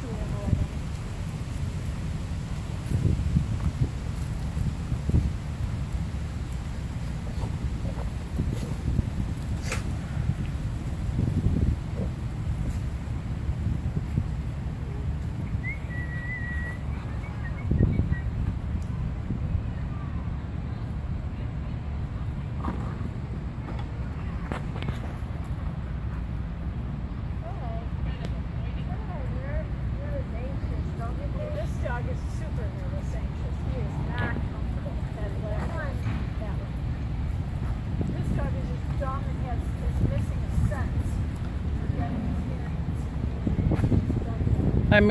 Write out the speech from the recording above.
对。super nervous, anxious. He is not comfortable. That. This dog is just dumb and has is missing a sense. I'm in.